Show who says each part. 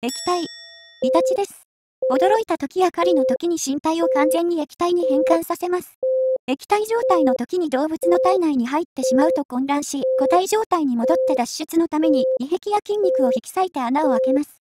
Speaker 1: 液体。イタチです。驚いた時や狩りの時に身体を完全に液体に変換させます。液体状態の時に動物の体内に入ってしまうと混乱し、固体状態に戻って脱出のために、胃壁や筋肉を引き裂いて穴を開けます。